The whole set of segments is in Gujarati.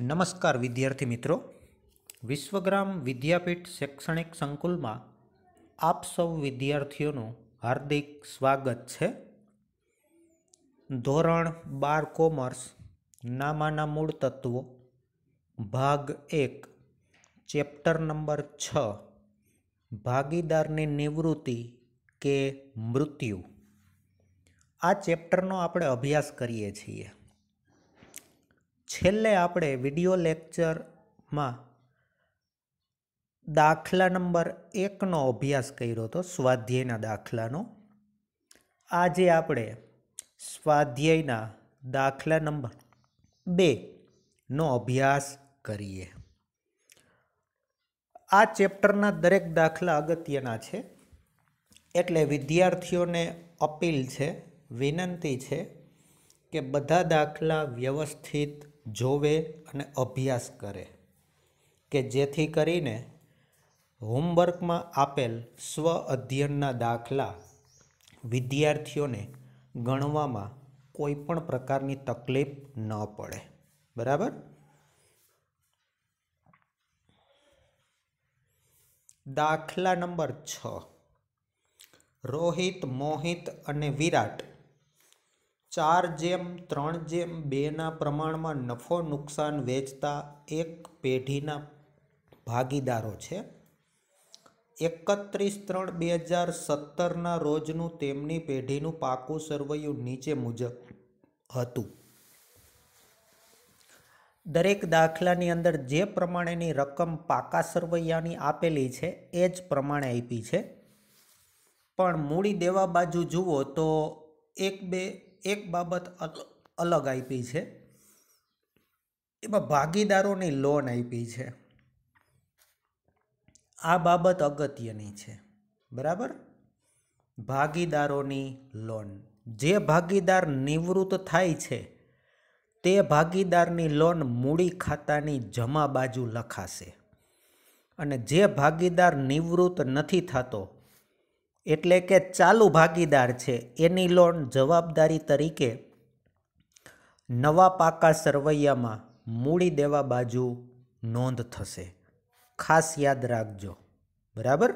નમસ્કાર વિદ્યાર્થી મિત્રો. વિશ્વગ્રામ વિદ્યાપીઠ શૈક્ષણિક સંકુલમાં આપ સૌ વિદ્યાર્થીઓનું હાર્દિક સ્વાગત છે. ધોરણ બાર કોમર્સ નામાના મૂળ તત્વો, ભાગ એક, ચેપ્ટર નંબર છ, ભાગીદારની નિવૃત્તિ કે મૃત્યુ. આ ચેપ્ટરનો આપણે અભ્યાસ કરીએ છીએ. છેલ્લે આપણે વિડિયો લેક્ચરમાં દાખલા નંબર એકનો અભ્યાસ કર્યો હતો, સ્વાધ્યાયના દાખલાનો. આજે આપણે સ્વાધ્યાયના દાખલા નંબર બેનો અભ્યાસ કરીએ. આ ચેપ્ટરના દરેક દાખલા અગત્યના છે, એટલે વિદ્યાર્થીઓને અપીલ છે, વિનંતી છે કે બધા દાખલા વ્યવસ્થિત જોવે અને અભ્યાસ કરે કે જેથી કરીને હોમવર્કમાં આપેલ સ્વ અધ્યયનના દાખલા વિદ્યાર્થીઓને ગણવામાં કોઈ પણ પ્રકારની તકલીફ ન પડે. બરાબર? દાખલા નંબર છ. રોહિત, મોહિત અને વિરાટ ચાર જેમ, ત્રણ જેમ બેના પ્રમાણમાં નફો નુકસાન વેચતા એક પેઢીના ભાગીદારો છે. એકત્રીસ ત્રણ બે હજાર સત્તરના રોજનું તેમની પેઢીનું પાકું સરવૈયું નીચે મુજબ હતું. દરેક દાખલાની અંદર જે પ્રમાણેની રકમ પાકા સરવૈયાની આપેલી છે, એ જ પ્રમાણે આપી છે. પણ મૂડી દેવા બાજુ જુઓ તો એક બે એક બાબત અલગ આપી છે. એમાં ભાગીદારોની લોન આપી છે. આ બાબત અગત્યની છે. બરાબર? ભાગીદારોની લોન જે ભાગીદાર નિવૃત્ત થાય છે, તે ભાગીદારની લોન મૂડી ખાતાની જમા બાજુ લખાશે. અને જે ભાગીદાર નિવૃત્ત નથી થતો એટલે કે ચાલુ ભાગીદાર છે. એની લોન જવાબદારી તરીકે નવા પાકા સરવૈયામાં મૂડી દેવા બાજુ નોંધ થશે. ખાસ યાદ રાખજો. બરાબર?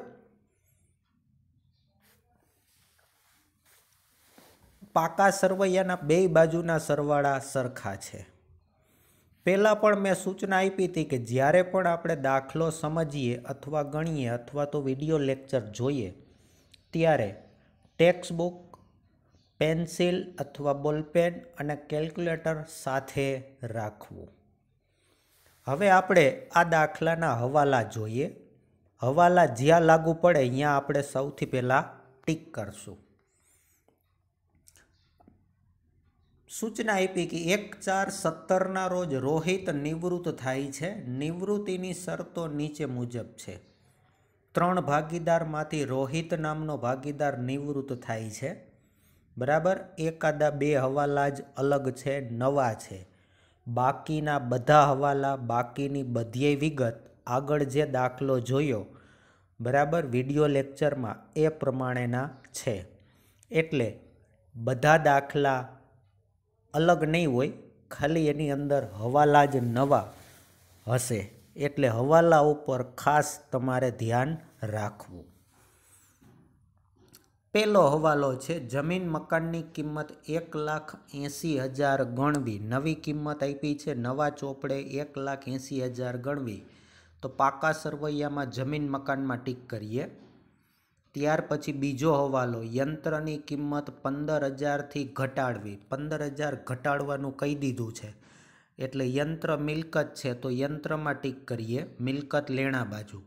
પાકા સરવૈયાના બે બાજુના સરવાળા સરખા છે. પહેલાં પણ મેં સૂચના આપી હતી કે જ્યારે પણ આપણે દાખલો સમજીએ અથવા ગણીએ અથવા તો વીડિયો લેક્ચર જોઈએ ત્યારે ટેક્સ્ટ બુક પેન્સિલ અથવા બોલપેન અને કેલ્ક્યુલેટર સાથે રાખવું. હવે આપણે આ દાખલાના હવાલા જોઈએ. હવાલા જ્યાં લાગુ પડે અહીંયા આપણે સૌથી પહેલાં ટીક કરશું. સૂચના આપી કે એક ચાર સત્તરના રોજ રોહિત નિવૃત્ત થાય છે. નિવૃત્તિની શરતો નીચે મુજબ છે. ત્રણ ભાગીદારમાંથી રોહિત નામનો ભાગીદાર નિવૃત્ત થાય છે. બરાબર? એકાદા બે હવાલા જ અલગ છે, નવા છે. બાકીના બધા હવાલા બાકીની બધી વિગત આગળ જે દાખલો જોયો, બરાબર, વિડિયો લેક્ચરમાં એ પ્રમાણેના છે. એટલે બધા દાખલા અલગ નહીં હોય, ખાલી એની અંદર હવાલા જ નવા હશે. એટલે હવાલા ઉપર ખાસ તમારે ધ્યાન રાખવું. પહેલો હવાલો છે, જમીન મકાનની કિંમત એક લાખ એંસી હજાર ગણવી. નવી કિંમત આપી છે, નવા ચોપડે એક લાખ એંસી હજાર ગણવી. તો પાકા સરવૈયામાં જમીન મકાનમાં ટીક કરીએ. ત્યાર પછી બીજો હવાલો, યંત્રની કિંમત પંદર હજારથી ઘટાડવી. પંદર હજાર ઘટાડવાનું કહી દીધું છે. એટલે યંત્ર મિલકત છે તો યંત્રમાં ટીક કરીએ. મિલકત લેણા બાજુ.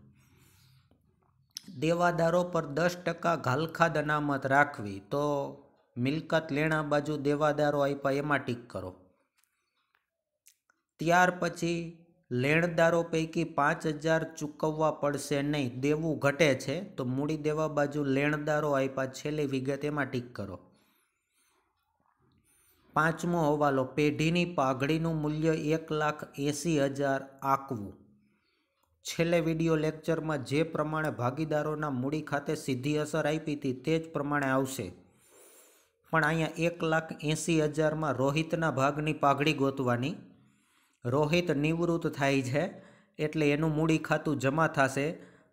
દેવાદારો પર દસ ટકા ઘાલખાદ અનામત રાખવી તો મિલકત લેણા બાજુ દેવાદારો આપ્યા એમાં ટીક કરો. ત્યાર પછી લેણદારો પૈકી પાંચ હજાર ચૂકવવા પડશે નહીં. દેવું ઘટે છે તો મૂડી દેવા બાજુ લેણદારો આપ્યા. છેલ્લી વિગત એમાં ટીક કરો. પાંચમો હવાલો, પેઢીની પાઘડીનું મૂલ્ય એક લાખ એંસી હજાર આંકવું. છેલ્લે વીડિયો લેક્ચરમાં જે પ્રમાણે ભાગીદારોના મૂડી ખાતે સીધી અસર આપી હતી તે જ પ્રમાણે આવશે. પણ અહીંયા એક લાખ એંસી હજારમાં રોહિતના ભાગની પાઘડી ગોતવાની. રોહિત નિવૃત્ત થાય છે, એટલે એનું મૂડી ખાતું જમા થશે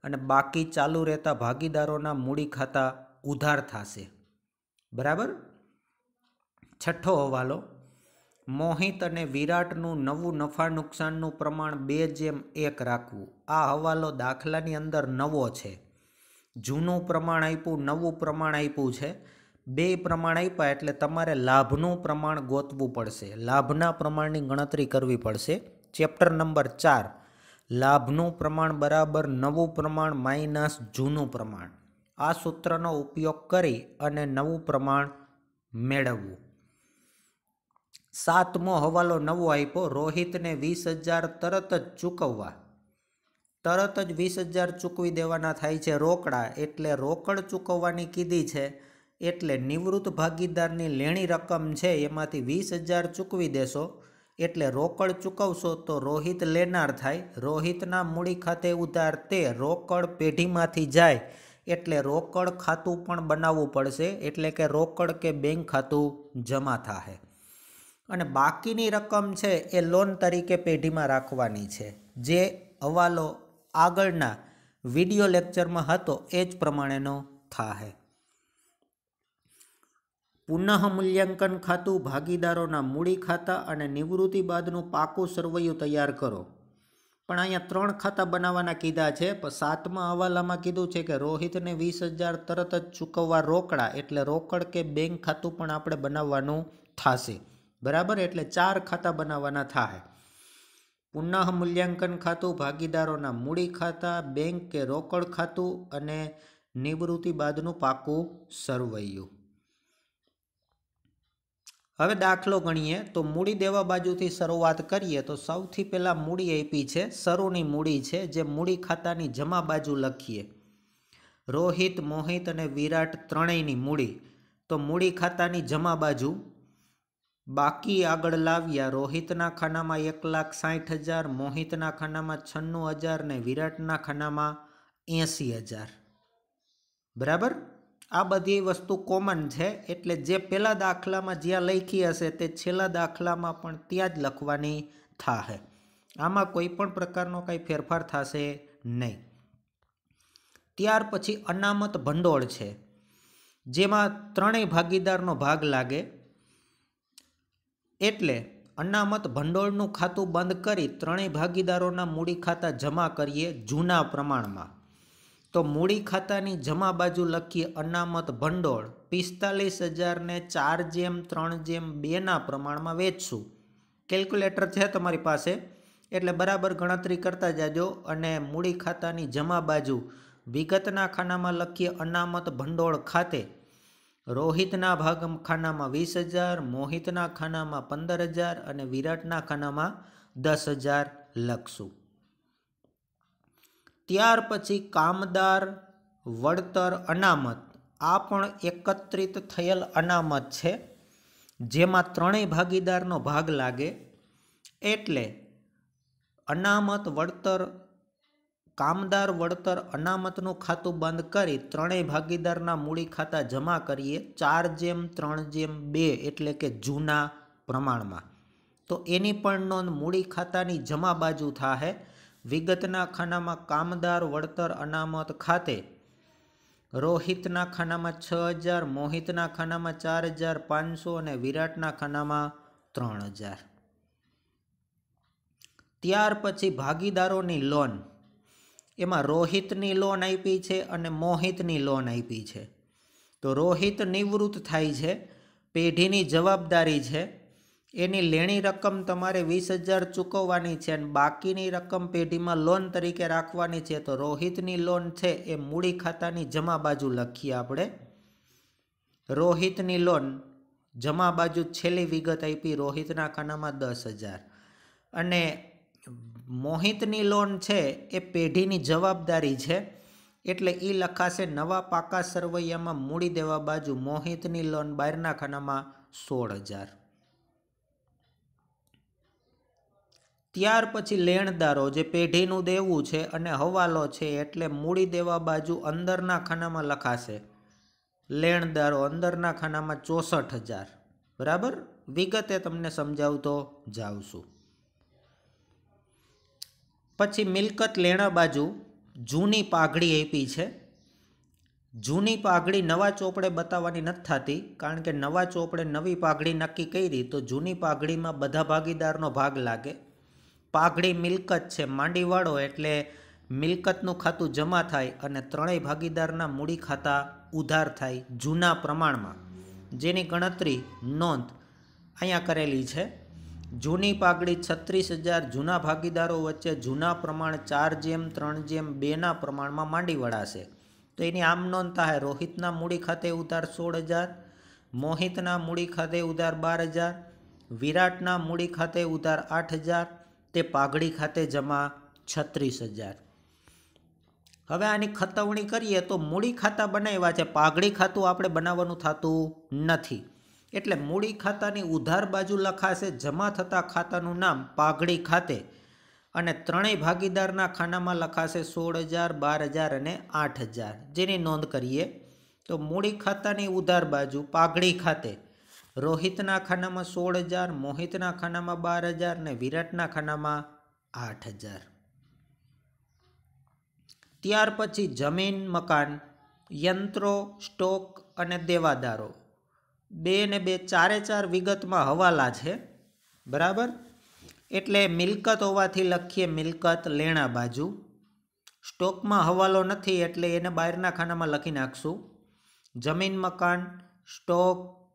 અને બાકી ચાલુ રહેતા ભાગીદારોના મૂડી ખાતા ઉધાર થશે. બરાબર? છઠ્ઠો હવાલો, મોહિત અને વિરાટનું નવું નફા નુકસાનનું પ્રમાણ બે જેમ એક રાખવું. આ હવાલો દાખલાની અંદર નવો છે. જૂનું પ્રમાણ આપ્યું, નવું પ્રમાણ આપ્યું છે. બે પ્રમાણ આપ્યા એટલે તમારે લાભનું પ્રમાણ ગોતવું પડશે. લાભના પ્રમાણની ગણતરી કરવી પડશે. ચેપ્ટર નંબર ચાર, લાભનું પ્રમાણ બરાબર નવું પ્રમાણ માઇનસ જૂનું પ્રમાણ. આ સૂત્રનો ઉપયોગ કરી અને નવું પ્રમાણ મેળવવું. સાતમો હવાલો નવો આપ્યો. રોહિતને વીસ હજાર તરત જ ચૂકવવા. તરત જ વીસ હજાર ચૂકવી દેવાના થાય છે રોકડા. એટલે રોકડ ચૂકવવાની કીધી છે. એટલે નિવૃત્ત ભાગીદારની લેણી રકમ છે એમાંથી વીસ હજાર ચૂકવી દેશો. એટલે રોકડ ચૂકવશો તો રોહિત લેનાર થાય. રોહિતના મૂડી ખાતે ઉધાર તે રોકડ પેઢીમાંથી જાય. એટલે રોકડ ખાતું પણ બનાવવું પડશે. એટલે કે રોકડ કે બેંક ખાતું જમા થાય અને બાકીની રકમ છે એ લોન તરીકે પેઢીમાં રાખવાની છે. જે હવાલો આગળના વિડિયો લેક્ચરમાં હતો એ જ પ્રમાણેનો થાહે. પુનઃ મૂલ્યાંકન ખાતું ભાગીદારોના મૂડી ખાતા અને નિવૃત્તિ બાદનું પાકું સરવૈયું તૈયાર કરો. પણ અહીંયા ત્રણ ખાતા બનાવવાના કીધા છે. પણ સાતમા હવાલામાં કીધું છે કે રોહિતને વીસ હજાર તરત જ ચૂકવવા રોકડા, એટલે રોકડ કે બેંક ખાતું પણ આપણે બનાવવાનું થશે. બરાબર? એટલે ચાર ખાતા બનાવવાના થાય પુનઃ મૂલ્યાંકન ખાતું, ભાગીદારોના મૂડી ખાતા, બેંક કે રોકડ ખાતું અને નિવૃત્તિ બાદનું પાકું સરવૈયું. હવે દાખલો ગણીએ. તો મૂડી દેવા બાજુથી શરૂઆત કરીએ. તો સૌથી પહેલાં મૂડી આપી છે. સરુની મૂડી છે જે મૂડી ખાતાની જમા બાજુ લખીએ. રોહિત, મોહિત અને વિરાટ ત્રણેયની મૂડી. તો મૂડી ખાતાની જમા બાજુ બાકી આગળ લાવ્યા રોહિતના ખાનામાં એક લાખ સાઠ હજાર, મોહિતના ખાનામાં છન્નું હજાર ને વિરાટના ખાનામાં એંસી હજાર. બરાબર? આ બધી વસ્તુ કોમન છે, એટલે જે પહેલાં દાખલામાં જ્યાં લખી હશે તે છેલ્લા દાખલામાં પણ ત્યાં જ લખવાની થાશે આમાં કોઈ પણ પ્રકારનો કંઈ ફેરફાર થશે નહીં. ત્યાર પછી અનામત ભંડોળ છે, જેમાં ત્રણેય ભાગીદારનો ભાગ લાગે. એટલે અનામત ભંડોળનું ખાતું બંધ કરી ત્રણેય ભાગીદારોના મૂડી ખાતા જમા કરીએ જૂના પ્રમાણમાં. તો મૂડી ખાતાની જમા બાજુ લખીએ અનામત ભંડોળ. પિસ્તાલીસ હજારને ચાર જેમ, ત્રણ જેમ, બેના પ્રમાણમાં વેચશું. કેલ્ક્યુલેટર છે તમારી પાસે? એટલે બરાબર ગણતરી કરતા જાજો અને મૂડી ખાતાની જમા બાજુ વિગતના ખાનામાં લખીએ અનામત ભંડોળ ખાતે. રોહિતના ભાગ ખાનામાં વીસ હજાર, મોહિતના ખાનામાં પંદર હજાર અને વિરાટના ખાનામાં દસ હજાર લખશું. ત્યાર પછી કામદાર વળતર અનામત. આ પણ એકત્રિત થયેલ અનામત છે, જેમાં ત્રણેય ભાગીદારનો ભાગ લાગે. એટલે અનામત, વળતર કામદાર, વળતર, અનામતનું ખાતું બંધ કરી ત્રણેય ભાગીદારના મૂડી ખાતા જમા કરીએ ચાર જેમ, ત્રણ જેમ, બે એટલે કે જૂના પ્રમાણમાં. તો એની પણ નોંધ મૂડી ખાતાની જમા બાજુ થાહે. વિગતના ખાનામાં કામદાર, વળતર, અનામત ખાતે રોહિતના ખાનામાં છ હજાર, મોહિતના ખાનામાં ચાર હજાર પાંચસો અને વિરાટના ખાનામાં ત્રણ હજાર. ત્યાર પછી ભાગીદારોની લોન. એમાં રોહિતની લોન આપી છે અને મોહિતની લોન આપી છે. તો રોહિત નિવૃત્ત થાય છે, પેઢીની જવાબદારી છે, એની લેણી રકમ તમારે વીસ હજાર ચૂકવવાની છે અને બાકીની રકમ પેઢીમાં લોન તરીકે રાખવાની છે, તો રોહિતની લોન છે એ મૂડી ખાતાની જમા બાજુ લખીએ આપણે. રોહિતની લોન જમા બાજુ છેલ્લી વિગત આપી, રોહિતના ખાનામાં દસ હજાર. અને મોહિતની લોન છે એ પેઢીની જવાબદારી છે. એટલે એ લખાશે, નવા પાકા સરવૈયામાં મૂડી દેવા બાજુ મોહિતની લોન બહારના ખાનામાં સોળ હજાર. ત્યાર પછી લેણદારો જે પેઢીનું દેવું છે અને હવાલો છે એટલે મૂડી દેવા બાજુ અંદરના ખાનામાં લખાશે, લેણદારો અંદરના ખાનામાં ચોસઠ હજાર. બરાબર? વિગતે તમને સમજાવતો જાઉં છું. પછી મિલકત લેણા બાજુ જૂની પાઘડી આપી છે. જૂની પાઘડી નવા ચોપડે બતાવવાની નથી થતી, કારણ કે નવા ચોપડે નવી પાઘડી નક્કી કરી તો જૂની પાઘડીમાં બધા ભાગીદારનો ભાગ લાગે. પાઘડી મિલકત છે, માંડીવાળો એટલે મિલકતનું ખાતું જમા થાય અને ત્રણેય ભાગીદારના મૂડી ખાતા ઉધાર થાય જૂના પ્રમાણમાં. જેની ગણતરી નોંધ અહીંયા કરેલી છે. જૂની પાઘડી છત્રીસ હજાર, જૂના ભાગીદારો વચ્ચે જૂના પ્રમાણ ચાર જેમ, ત્રણ જેમ, બેના પ્રમાણમાં માંડી વળાશે. તો એની આમ નોંધ થાય, રોહિતના મૂડી ખાતે ઉધાર સોળ હજાર, મોહિતના મૂડી ખાતે ઉધાર બાર હજાર, વિરાટના મૂડી ખાતે ઉધાર આઠ હજાર, તે પાઘડી ખાતે જમા છત્રીસ હજાર. હવે આની ખતવણી કરીએ તો મૂડી ખાતા બનાવ્યા છે. પાઘડી ખાતું આપણે બનાવવાનું થતું નથી. એટલે મૂડી ખાતાની ઉધાર બાજુ લખાશે જમા થતા ખાતાનું નામ પાઘડી ખાતે અને ત્રણેય ભાગીદારના ખાનામાં લખાશે સોળ હજાર બાર હજાર અને આઠ હજાર જેની નોંધ કરીએ તો મૂડી ખાતાની ઉધાર બાજુ પાઘડી ખાતે રોહિતના ખાનામાં સોળ હજાર મોહિતના ખાનામાં બાર હજાર અને વિરાટના ખાનામાં આઠ હજાર ત્યાર પછી જમીન, મકાન, યંત્રો, સ્ટોક અને દેવાદારો. બે ને બે ચારે ચાર વિગતમાં હવાલા છે, બરાબર? એટલે મિલકત હોવાથી લખીએ મિલકત લેણા બાજુ. સ્ટોકમાં હવાલો નથી એટલે એને બહારના ખાનામાં લખી નાખશું. જમીન મકાન, સ્ટોક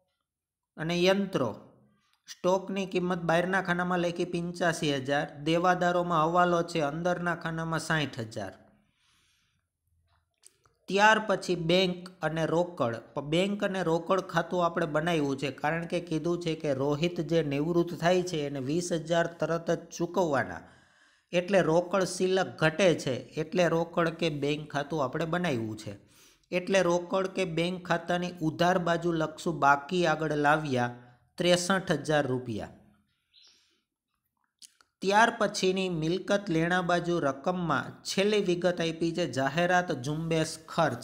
અને યંત્રો. સ્ટોકની કિંમત બહારના ખાનામાં લખી પંચ્યાસી હજાર. દેવાદારોમાં હવાલો છે, અંદરના ખાનામાં સાઠ હજાર. ત્યાર પછી બેંક અને રોકડ. બેંક અને રોકડ ખાતું આપણે બનાવ્યું છે. કારણ કે કીધું છે કે રોહિત જે નિવૃત્ત થાય છે એને વીસ હજાર તરત જ ચૂકવવાના. એટલે રોકડ સિલક ઘટે છે. એટલે રોકડ કે બેંક ખાતું આપણે બનાવ્યું છે. એટલે રોકડ કે બેંક ખાતાની ઉધાર બાજુ લખશું બાકી આગળ લાવ્યા ત્રેસઠ હજાર રૂપિયા. ત્યાર પછીની મિલકત લેણા બાજુ રકમમાં છેલ્લી વિગત આપી છે જાહેરાત ઝુંબેશ ખર્ચ.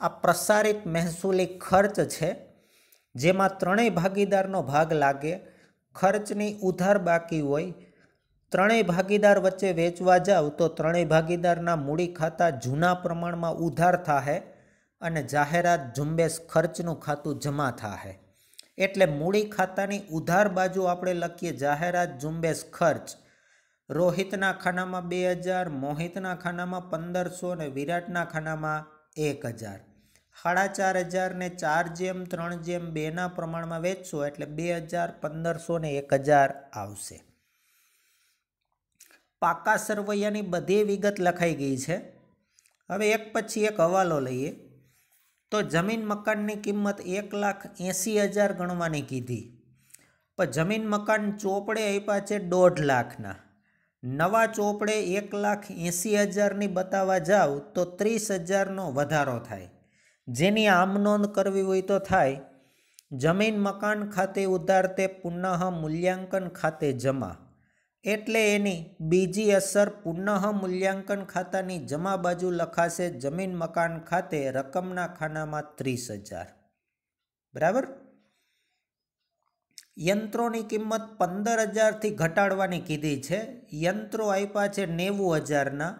આ પ્રસારિત મહેસૂલી ખર્ચ છે, જેમાં ત્રણેય ભાગીદારનો ભાગ લાગે, ખર્ચની ઉધાર બાકી હોય, ત્રણેય ભાગીદાર વચ્ચે વેચવા જાવ તો ત્રણેય ભાગીદારના મૂડી ખાતા જૂના પ્રમાણમાં ઉધાર થાહે અને જાહેરાત ઝુંબેશ ખર્ચનું ખાતું જમા થાહે. એટલે મૂડી ખાતાની ઉધાર બાજુ આપણે લખીએ જાહેરાત, ઝુંબેશ, ખર્ચ. રોહિતના ખાનામાં બે હજાર, મોહિતના ખાનામાં પંદરસો ને વિરાટના ખાનામાં એક હજાર. સાડા ચાર હજાર ને ચાર જેમ, ત્રણ જેમ બેના પ્રમાણમાં વેચશો એટલે બે હજાર, પંદરસો ને એક હજાર આવશે. પાકા સરવૈયાની બધી વિગત લખાઈ ગઈ છે. હવે એક પછી એક હવાલો લઈએ. તો જમીન મકાનની કિંમત એક લાખ એંસી હજાર ગણવાની કીધી. પણ જમીન મકાન ચોપડે આપ્યા છે દોઢ લાખના. નવા ચોપડે એક લાખ એંસી હજારની બતાવવા જાવ તો ત્રીસ હજારનો વધારો થાય. જેની આમ નોંધ કરવી હોય તો થાય. જમીન મકાન ખાતે ઉધાર તે પુનઃ મૂલ્યાંકન ખાતે જમા. એટલે એની બીજી અસર પુનઃ મૂલ્યાંકન ખાતાની જમા બાજુ લખાશે જમીન મકાન ખાતે રકમના ખાનામાં ત્રીસ હજાર. બરાબર? યંત્રોની કિંમત પંદર હજારથી ઘટાડવાની કીધી છે. યંત્રો આપ્યા છે નેવું હજારના.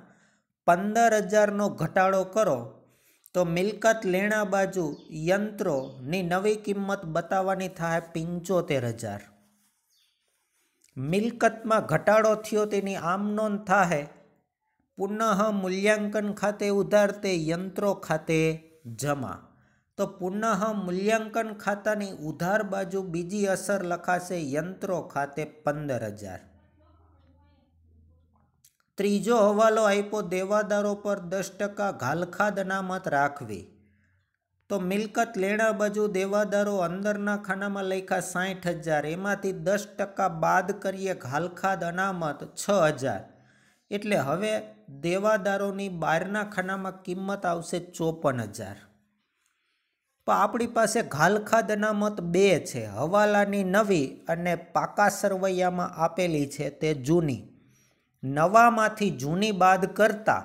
પંદર હજારનો ઘટાડો કરો તો મિલકત લેણા બાજુ યંત્રોની નવી કિંમત બતાવવાની થાય પંચોતેર હજાર. મિલકતમાં ઘટાડો થયો તેની આમ નોંધ થાય પુનઃ મૂલ્યાંકન ખાતે ઉધાર તે યંત્રો ખાતે જમા. તો પુનઃ મૂલ્યાંકન ખાતાની ઉધાર બાજુ બીજી અસર લખાશે યંત્રો ખાતે પંદર હજાર. ત્રીજો હવાલો આપ્યો, દેવાદારો પર દસ ટકા ઘાલખાદ અનામત રાખવી. તો મિલકત લેણા બાજુ દેવાદારો અંદરના ખાનામાં લખ્યા સાઠ હજાર, એમાંથી દસ ટકા બાદ કરીએ ઘાલખાદ અનામત છ હજાર. એટલે હવે દેવાદારોની બહારના ખાનામાં કિંમત આવશે ચોપન હજાર. પણ આપણી પાસે ઘાલખાદ અનામત બે છે, હવાલાની નવી અને પાકા સરવૈયામાં આપેલી છે તે જૂની. નવામાંથી જૂની બાદ કરતા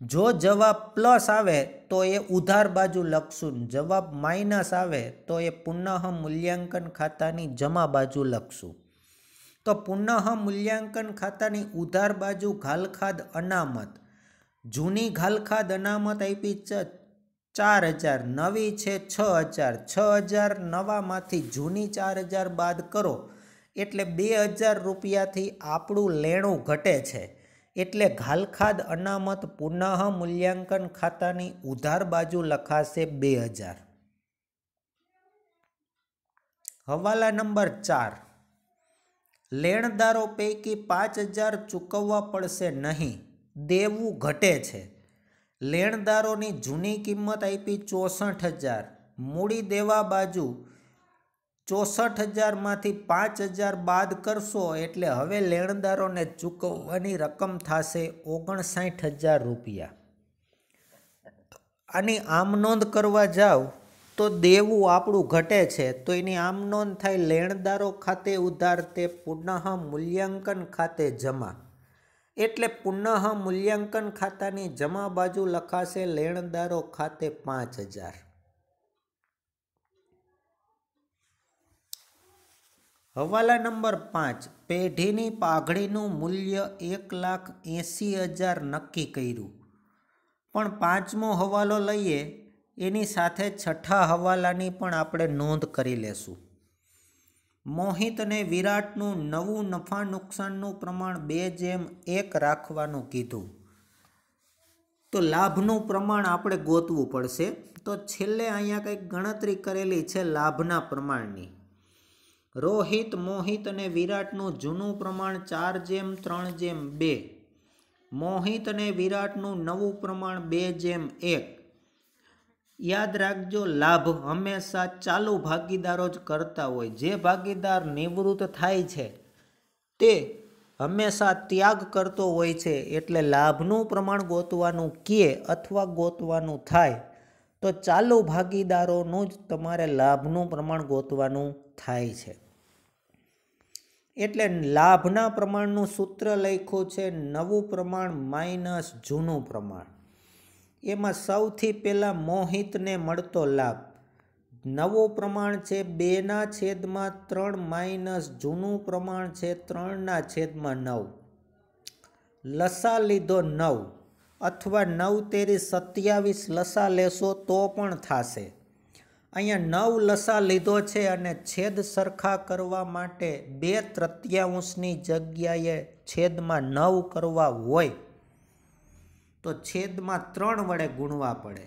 જો જવાબ પ્લસ આવે તો એ ઉધાર બાજુ લખશું. જવાબ માઇનસ આવે તો એ પુનઃ મૂલ્યાંકન ખાતાની જમા બાજુ લખશું. તો પુનઃ મૂલ્યાંકન ખાતાની ઉધાર બાજુ ઘાલખાદ અનામત. જૂની ઘાલખાદ અનામત આપી ચાર હજાર, નવી છે છ હજાર. છ હજાર નવામાંથી જૂની ચાર હજાર બાદ કરો. એટલે બે હજાર રૂપિયાથી આપણું લેણું ઘટે છે. એટલે ઘાલખાદ અનામત પુનઃ મૂલ્યાંકન ખાતાની ઉધાર બાજુ લખાશે બે હજાર. હવાલા નંબર ચાર. લેણદારો પૈકી પાંચ હજાર ચૂકવવા પડશે નહીં, દેવું ઘટે છે. લેણદારોની જૂની કિંમત આપી ચોસઠ હજાર, મૂડી દેવા બાજુ ચોસઠ હજારમાંથી પાંચ હજાર બાદ કરશો એટલે હવે લેણદારોને ચૂકવવાની રકમ થશે ઓગણસાઠ હજાર રૂપિયા. આની આમ નોંધ કરવા જાઓ તો દેવું આપણું ઘટે છે. તો એની આમ નોંધ થાય લેણદારો ખાતે ઉધાર, તે પુનઃ મૂલ્યાંકન ખાતે જમા. એટલે પુનઃ મૂલ્યાંકન ખાતાની જમા બાજુ લખાશે લેણદારો ખાતે પાંચ હજાર. હવાલા નંબર પાંચ, પેઢીની પાઘડીનું મૂલ્ય એક લાખ એંસી હજાર નક્કી કર્યું. પણ પાંચમો હવાલો લઈએ, એની સાથે છઠ્ઠા હવાલાની પણ આપણે નોંધ કરી લેશું. મોહિત અને વિરાટનું નવું નફા નુકસાનનું પ્રમાણ બે જેમ એક રાખવાનું કીધું. તો લાભનું પ્રમાણ આપણે ગોતવું પડશે. તો છેલ્લે અહીંયા કંઈક ગણતરી કરેલી છે લાભના પ્રમાણની. રોહિત, મોહિત અને વિરાટનું જૂનું પ્રમાણ ચાર જેમ, ત્રણ જેમ, બે. મોહિત અને વિરાટનું નવું પ્રમાણ બે જેમ, એક. યાદ રાખજો, લાભ હંમેશા ચાલુ ભાગીદારો જ કરતા હોય. જે ભાગીદાર નિવૃત્ત થાય છે, તે હંમેશા ત્યાગ કરતો હોય છે, એટલે લાભનું પ્રમાણ ગોતવાનું કે અથવા ગોતવાનું થાય, તો ચાલુ ભાગીદારોનું જ તમારે લાભનું પ્રમાણ ગોતવાનું થાય છે. એટલે લાભના પ્રમાણનું સૂત્ર લખ્યું છે નવું પ્રમાણ માઇનસ જૂનું પ્રમાણ. એમાં સૌથી પહેલાં મોહિતને મળતો લાભ. નવું પ્રમાણ છે બેના છેદમાં ત્રણ માઇનસ જૂનું પ્રમાણ છે ત્રણના છેદમાં નવ. લસા લીધો નવ અથવા નવ તેરી સત્યાવીસ લસા લેશો તો પણ થશે. અહીંયા નવ લસા લીધો છે અને છેદ સરખા કરવા માટે બે તૃતીયાંશની જગ્યાએ છેદમાં નવ કરવા હોય તો છેદમાં ત્રણ વડે ગુણવા પડે.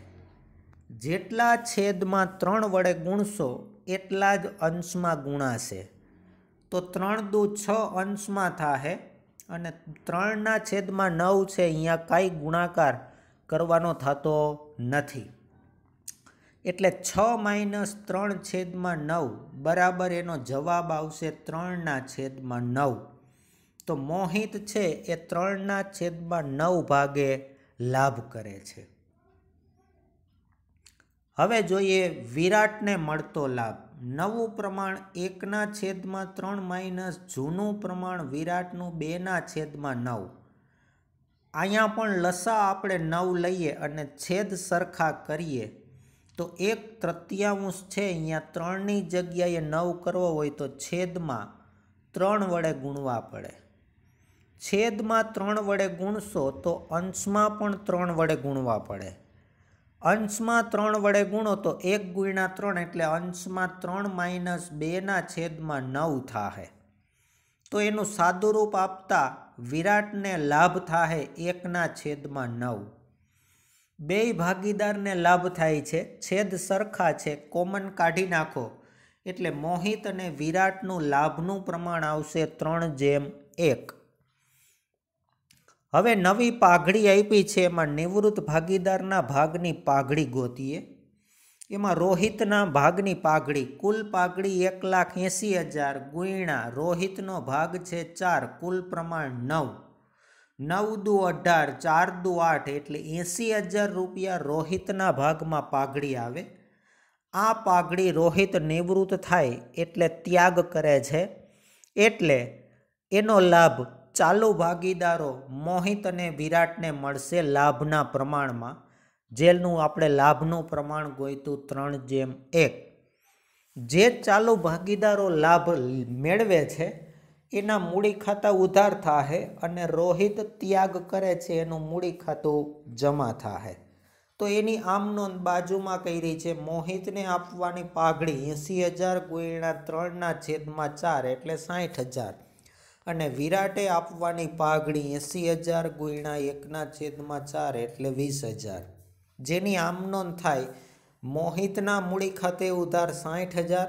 જેટલા છેદમાં ત્રણ વડે ગુણશો એટલા જ અંશમાં ગુણાશે. તો ત્રણ દુ છ અંશમાં થાશે અને ત્રણના છેદમાં નવ છે, અહીંયા કાંઈ ગુણાકાર કરવાનો થતો નથી. એટલે છ માઇનસ ત્રણ છેદમાં નવ બરાબર એનો જવાબ આવશે ત્રણના છેદમાં નવ. તો મોહિત છે એ ત્રણના છેદમાં નવ ભાગે લાભ કરે છે. હવે જોઈએ વિરાટને મળતો લાભ. નવું પ્રમાણ એકના છેદમાં ત્રણ માઇનસ જૂનું પ્રમાણ વિરાટનું બેના છેદમાં નવ. અહીંયા પણ લસા આપણે નવ લઈએ અને છેદ સરખા કરીએ. તો એક તૃતીયાંશ છે, અહીંયા ત્રણની જગ્યાએ નવ કરવો હોય તો છેદમાં ત્રણ વડે ગુણવા પડે. છેદમાં ત્રણ વડે ગુણશો તો અંશમાં પણ ત્રણ વડે ગુણવા પડે. અંશમાં ત્રણ વડે ગુણો તો એક ગુણ્યા ત્રણ એટલે અંશમાં ત્રણ માઇનસ બેના છેદમાં નવ થાહે. તો એનું સાદુરૂપ આપતા વિરાટને લાભ થાહે એકના છેદમાં નવ. બે ભાગીદારને લાભ થાય છે. છેદ સરખા છે. કોમન કાઢી નાખો. એટલે મોહિત અને વિરાટનું લાભનું પ્રમાણ આવશે ત્રણ જેમ એક. હવે નવી પાઘડી આપી છે. એમાં નિવૃત્ત ભાગીદારના ભાગની પાઘડી ગોતીએ. એમાં રોહિતના ભાગની પાઘડી. કુલ પાઘડી એક લાખ એંસી હજાર. ગુણ્યા રોહિતનો ભાગ છે ચાર. કુલ પ્રમાણ નવ. નવ દુ અઢાર ચાર દુ આઠ એટલે એંસી હજાર રૂપિયા રોહિતના ભાગમાં પાઘડી આવે. આ પાઘડી રોહિત નિવૃત્ત થાય એટલે ત્યાગ કરે છે. એટલે એનો લાભ ચાલુ ભાગીદારો મોહિત અને વિરાટને મળશે લાભના પ્રમાણમાં. જેનું આપણે લાભનું પ્રમાણ ગોઈતું ત્રણ જેમ એક. જે ચાલુ ભાગીદારો લાભ મેળવે છે એના મૂડી ખાતા ઉધાર થાહે અને રોહિત ત્યાગ કરે છે, એનું મૂડી ખાતું જમા થાહે. તો એની આમ નોંધ બાજુમાં કરી છે, મોહિતને આપવાની પાઘડી એંસી હજાર ગુણ્યા ત્રણના છેદમાં ચાર એટલે સાઠ હજાર. અને વિરાટે આપવાની પાઘડી એંસી હજાર ગુણ્યા એકના છેદમાં ચાર એટલે વીસ હજાર. જેની આમ નોંધ થાય, મોહિતના મૂડી ખાતે ઉધાર સાઠ હજાર,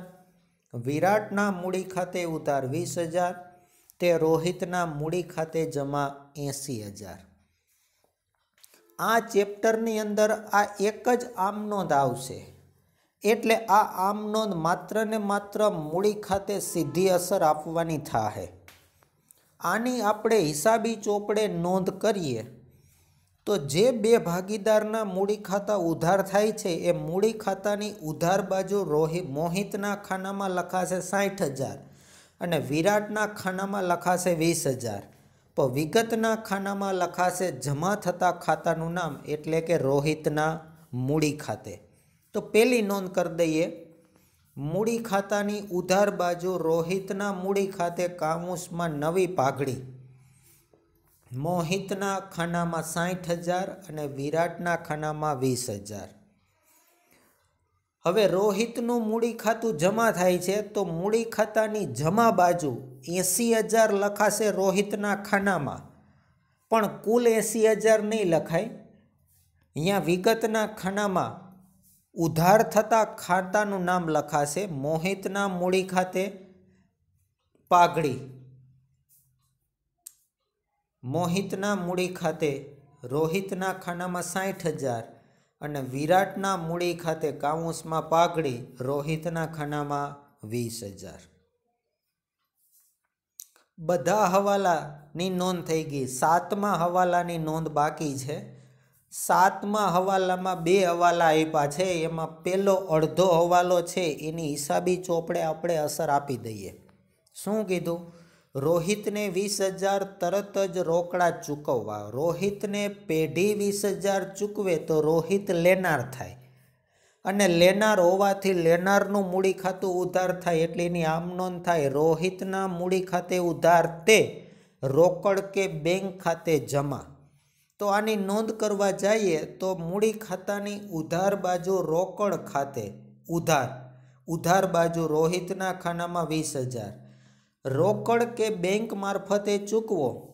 વિરાટના મૂડી ખાતે ઉધાર વીસ હજાર તે રોહિતના મૂડી ખાતે જમા એંસી હજાર. આ ચેપ્ટરની અંદર આ એક જ આમ નોંધ આવશે. એટલે આ આમ નોંધ માત્ર ને માત્ર મૂડી ખાતે સીધી અસર આપવાની થાહે. આની આપણે હિસાબી ચોપડે નોંધ કરીએ. તો જે બે ભાગીદારના મૂડી ખાતા ઉધાર થાય છે, એ મૂડી ખાતાની ઉધાર બાજુ રોહિત મોહિતના ખાનામાં લખાશે સાઠ હજાર. અને વિરાટના ખાનામાં લખાશે વીસ હજાર. પણ વિગતના ખાનામાં લખાશે જમા થતા ખાતાનું નામ એટલે કે રોહિતના મૂડી ખાતે. તો પહેલી નોંધ કરી દઈએ. મૂડી ખાતાની ઉધાર બાજુ રોહિતના મૂડી ખાતે કામુસમાં નવી પાઘડી. મોહિતના ખાનામાં સાઠ હજાર અને વિરાટના ખાનામાં વીસ હજાર. હવે રોહિતનું મૂડી ખાતું જમા થાય છે તો મૂડી ખાતાની જમા બાજુ એંસી હજાર લખાશે રોહિતના ખાનામાં. પણ કુલ એંસી હજાર નહીં લખાય. અહીંયા વિગતના ખાનામાં ઉધાર થતા ખાતાનું નામ લખાશે મોહિતના મૂડી ખાતે પાઘડી. મોહિતના મૂડી ખાતે રોહિતના ખાનામાં સાઠ હજાર. અને વિરાટના મૂડી ખાતે કાઉન્સમાં પાઘડી રોહિતના ખાનામાં વીસ હજાર. બધા હવાલાની નોંધ થઈ ગઈ. સાતમા હવાલાની નોંધ બાકી છે. સાતમા હવાલામાં બે હવાલા આપ્યા છે. એમાં પહેલો અડધો હવાલો છે. એની હિસાબી ચોપડે આપણે અસર આપી દઈએ. શું કીધું? રોહિતને વીસ હજાર તરત જ રોકડા ચૂકવવા. રોહિતને પેઢી વીસ હજાર ચૂકવે તો રોહિત લેનાર થાય. અને લેનાર હોવાથી લેનારનું મૂડી ખાતું ઉધાર થાય એટલે એની આમ નોંધ થાય. રોહિતના મૂડી ખાતે ઉધાર તે રોકડ કે બેંક ખાતે જમા. તો આની નોંધ કરવા જઈએ તો મૂડી ખાતાની ઉધાર બાજુ રોકડ ખાતે ઉધાર. ઉધાર બાજુ રોહિતના ખાનામાં વીસ હજાર. રોકડ કે બેંક મારફતે ચૂકવો?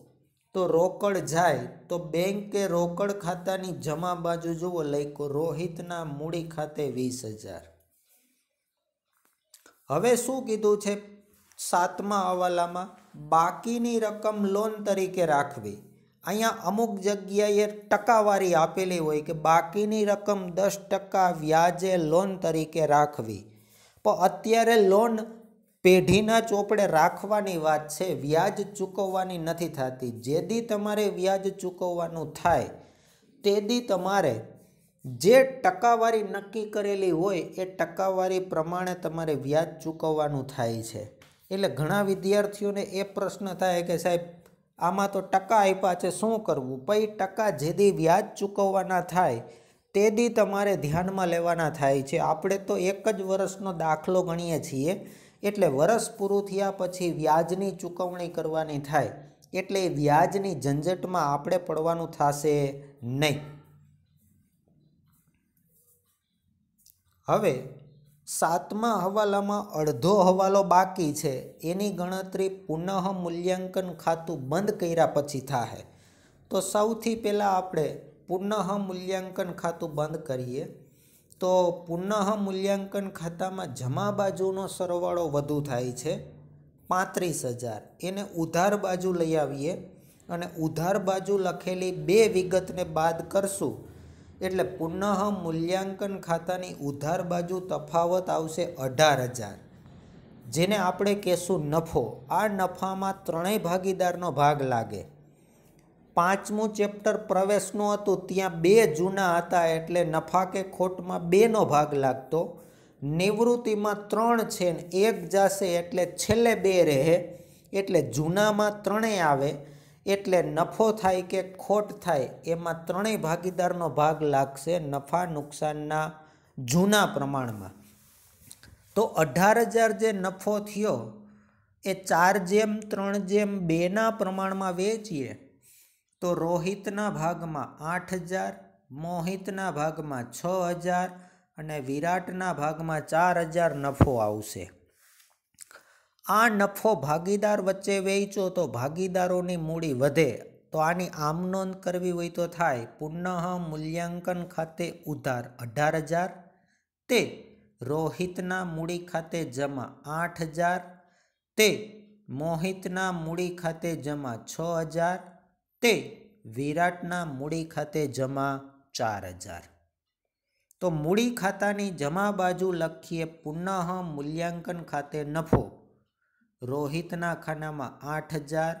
તો રોકડ જાય, તો બેંક કે રોકડ ખાતાની જમા બાજુ જુઓ લખ્યો રોહિતના મૂડી ખાતે વીસ હજાર. હવે શું કીધું છે સાતમા હવાલામાં? બાકીની રકમ લોન તરીકે રાખવી. અહીંયા અમુક જગ્યાએ ટકાવારી આપેલી હોય કે બાકીની રકમ દસ ટકા વ્યાજે લોન તરીકે રાખવી. પણ અત્યારે લોન પેઢીના ચોપડે રાખવાની વાત છે, વ્યાજ ચૂકવવાની નથી થતી. જેદી તમારે વ્યાજ ચૂકવવાનું થાય, તેદી તમારે જે ટકાવારી નક્કી કરેલી હોય, એ ટકાવારી પ્રમાણે તમારે વ્યાજ ચૂકવવાનું થાય છે. એટલે ઘણા વિદ્યાર્થીઓને એ પ્રશ્ન થાય કે સાહેબ, આમાં તો ટકા આપ્યા છે, શું કરવું? પછી ટકા જેદી વ્યાજ ચૂકવવાના થાય, તેદી તમારે ધ્યાનમાં લેવાના થાય છે. આપણે તો એક જ વર્ષનો દાખલો ગણીએ છીએ. એટલે વરસ પૂરું થયા પછી વ્યાજની ચૂકવણી કરવાની થાય, એટલે એ વ્યાજની ઝંઝટમાં આપણે પડવાનું થશે નહીં. હવે, સાતમા હવાલામાં અડધો હવાલો બાકી છે. એની ગણતરી પુનઃ મૂલ્યાંકન ખાતું બંધ કર્યા પછી થાય તો સૌથી પહેલાં આપણે પુનઃ મૂલ્યાંકન ખાતું બંધ કરીએ. તો પુનઃ મૂલ્યાંકન ખાતામાં જમા બાજુનો સરવાળો વધુ થાય છે. પાંત્રીસ હજાર. એને ઉધાર બાજુ લઈ આવીએ અને ઉધાર બાજુ લખેલી બે વિગતને બાદ કરશું. એટલે પુનઃ મૂલ્યાંકન ખાતાની ઉધાર બાજુ તફાવત આવશે અઢાર હજાર. જેને આપણે કહેશું નફો. આ નફામાં ત્રણેય ભાગીદારનો ભાગ લાગે. પાંચમું ચેપ્ટર પ્રવેશનું હતું, ત્યાં બે જૂના હતા એટલે નફા કે ખોટમાં બેનો ભાગ લાગતો. નિવૃત્તિમાં ત્રણ છે ને એક જાશે એટલે છેલ્લે બે રહે, એટલે જૂનામાં ત્રણેય આવે, એટલે નફો થાય કે ખોટ થાય, એમાં ત્રણેય ભાગીદારનો ભાગ લાગશે નફા નુકસાનના જૂના પ્રમાણમાં. તો અઢાર હજાર જે નફો થયો, એ ચાર જેમ, ત્રણ જેમ બેના પ્રમાણમાં વેચીએ તો રોહિતના ભાગમાં આઠ હજાર, મોહિતના ભાગમાં છ હજાર અને વિરાટના ભાગમાં ચાર હજાર નફો આવશે. આ નફો ભાગીદાર વચ્ચે વેચો તો ભાગીદારોની મૂડી વધે, તો આની આમ નોંધ કરવી હોય તો થાય. પુનઃ મૂલ્યાંકન ખાતે ઉધાર અઢાર હજાર, તે રોહિતના મૂડી ખાતે જમા આઠ હજાર, તે મોહિતના મૂડી ખાતે જમા છ હજાર તે વિરાટના મૂડી ખાતે જમા ચાર હજાર. તો મૂડી ખાતાની જમા બાજુ લખીએ પુનઃ મૂલ્યાંકન ખાતે નફો. રોહિતના ખાનામાં આઠ હજાર,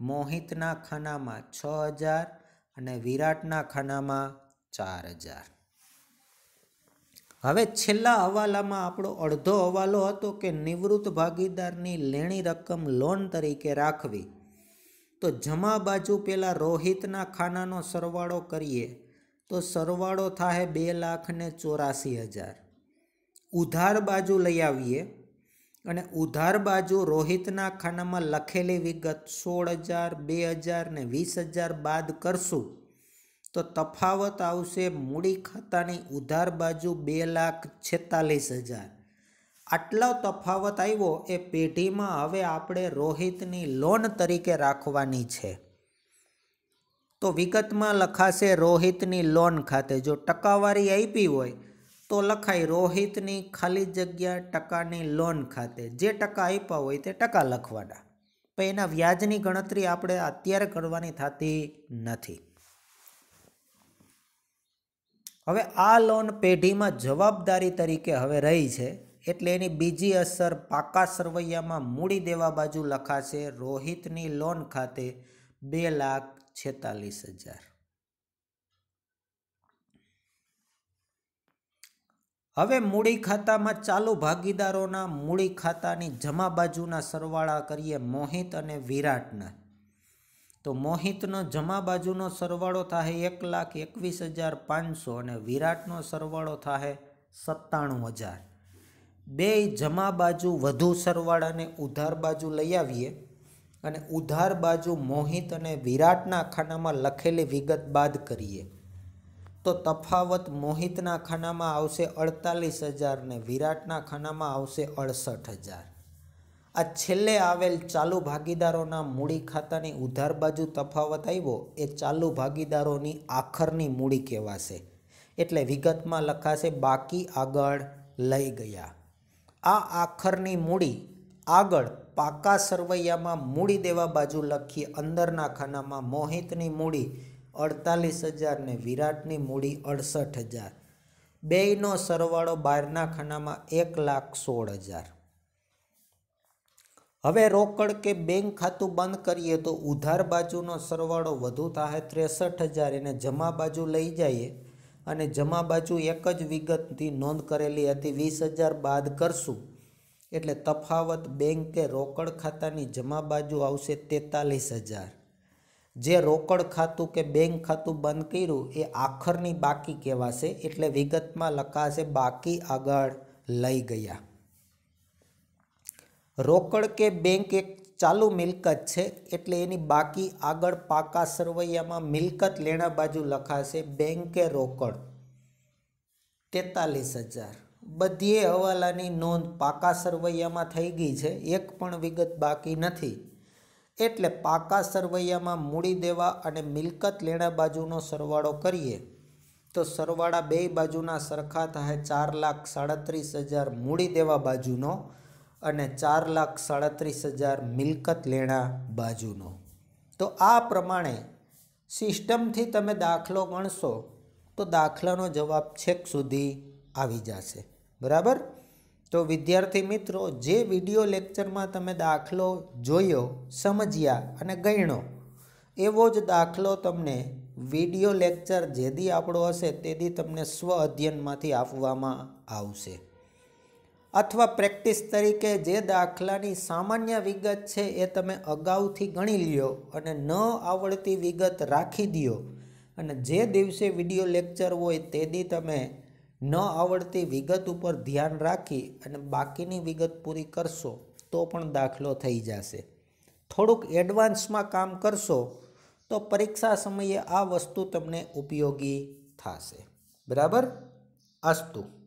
મોહિતના ખાનામાં છ હજાર અને વિરાટના ખાનામાં ચાર હજાર. હવે છેલ્લા હવાલામાં આપણો અડધો હવાલો હતો કે નિવૃત્ત ભાગીદારની લેણી રકમ લોન તરીકે રાખવી. તો જમા બાજુ પહેલાં રોહિતના ખાનાનો સરવાળો કરીએ. તો સરવાળો થાય બે લાખ ને ચોરાસી હજાર. ઉધાર બાજુ લઈ આવીએ અને ઉધાર બાજુ રોહિતના ખાનામાં લખેલી વિગત સોળ હજાર, બે હજાર ને વીસ હજાર બાદ કરશું. તો તફાવત આવશે મૂડી ખાતાની ઉધાર બાજુ બે લાખ છેતાલીસ હજાર. આટલો તફાવત આવ્યો એ પેઢીમાં હવે આપણે રોહિતની લોન તરીકે રાખવાની છે. તો વિગતમાં લખાશે રોહિતની લોન ખાતે. જો ટકાવારી આપી હોય, તો લખાય રોહિતની ખાલી જગ્યા ટકાની લોન ખાતે. જે ટકા આપ્યા હોય તે ટકા લખવાના. પણ એના વ્યાજની ગણતરી આપણે અત્યારે કરવાની થતી નથી. હવે આ લોન પેઢીમાં જવાબદારી તરીકે હવે રહી છે. એટલે એની બીજી અસર પાકા સરવૈયામાં મૂડી દેવા બાજુ લખાશે રોહિતની લોન ખાતે બે લાખ છેતાલીસ હજાર. હવે મૂડી ખાતામાં ચાલુ ભાગીદારોના મૂડી ખાતાની જમા બાજુના સરવાળા કરીએ મોહિત અને વિરાટના. તો મોહિતનો જમા બાજુનો સરવાળો થાય એક લાખ એકવીસ હજાર પાંચસો અને વિરાટનો સરવાળો થાય સત્તાણું હજાર. બે જમા બાજુ વધુ સરવાળાને ઉધાર બાજુ લઈ આવીએ અને ઉધાર બાજુ મોહિત અને વિરાટના ખાનામાં લખેલી વિગત બાદ કરીએ. તો તફાવત મોહિતના ખાનામાં આવશે અડતાલીસ હજાર ને વિરાટના ખાનામાં આવશે અડસઠ હજાર. આ છેલ્લે આવેલ ચાલુ ભાગીદારોના મૂડી ખાતાની ઉધાર બાજુ તફાવત આવ્યો, એ ચાલુ ભાગીદારોની આખરની મૂડી કહેવાશે. એટલે વિગતમાં લખાશે, બાકી આગળ લઈ ગયા. આ આખરની મૂડી આગળ પાકા સરવૈયામાં મૂડી દેવા બાજુ લખીએ અંદરના ખાનામાં મોહિતની મૂડી અડતાલીસ હજાર ને વિરાટની મૂડી અડસઠ હજાર. બેયનો સરવાળો બહારના ખાનામાં એક લાખ સોળ હજાર. હવે રોકડ કે બેંક ખાતું બંધ કરીએ તો ઉધાર બાજુનો સરવાળો વધુ થાય ત્રેસઠ હજાર. એને જમા બાજુ લઈ જઈએ અને જમા બાજુ એક જ વિગતથી નોંધ કરેલી હતી, વીસ હજાર બાદ કરશું. એટલે તફાવત બેંકે રોકડ ખાતાની જમા બાજુ આવશે તેતાલીસ હજાર. જે રોકડ ખાતું કે બેંક ખાતું બંધ કર્યું, એ આખરની બાકી કહેવાશે, એટલે વિગતમાં લખાશે, બાકી આગળ લઈ ગયા. રોકડ કે બેંક એક ચાલુ મિલકત છે એટલે એની બાકી આગળ પાકા સરવૈયામાં મિલકત લેણા બાજુ લખાશે બેંકે રોકડ. તેતાલીસ હજાર. બધીએ હવાલાની નોંધ પાકા સરવૈયામાં થઈ ગઈ છે, એક પણ વિગત બાકી નથી. એટલે પાકા સરવૈયામાં મૂડી દેવા અને મિલકત લેણા બાજુનો સરવાળો કરીએ. તો સરવાળા બે બાજુના સરખા થાય, ચાર લાખ સાડત્રીસ હજાર મૂડી દેવા બાજુનો અને ચાર લાખ સાડત્રીસ હજાર મિલકત લેણા બાજુનો. તો આ પ્રમાણે સિસ્ટમથી તમે દાખલો ગણશો, તો દાખલાનો જવાબ છેક સુધી આવી જશે. બરાબર? તો વિદ્યાર્થી મિત્રો, જે વીડિયો લેક્ચરમાં તમે દાખલો જોયો, સમજ્યા અને ગણ્યો, એવો જ દાખલો તમને વીડિયો લેક્ચર જેદી આપણો હશે, તેદી તમને સ્વ અધ્યયનમાંથી આપવામાં આવશે. અથવા પ્રેક્ટિસ તરીકે જે દાખલાની સામાન્ય વિગત છે એ તમે અગાઉથી ગણી લ્યો અને ન આવડતી વિગત રાખી દો અને જે દિવસે વીડિયો લેક્ચર હોય તેદી તમે ન આવડતી વિગત ઉપર ધ્યાન રાખી અને બાકીની વિગત પૂરી કરશો તો પણ દાખલો થઈ જશે. થોડુંક એડવાન્સમાં કામ કરશો તો પરીક્ષા સમયે આ વસ્તુ તમને ઉપયોગી થશે. બરાબર? અસ્તુ.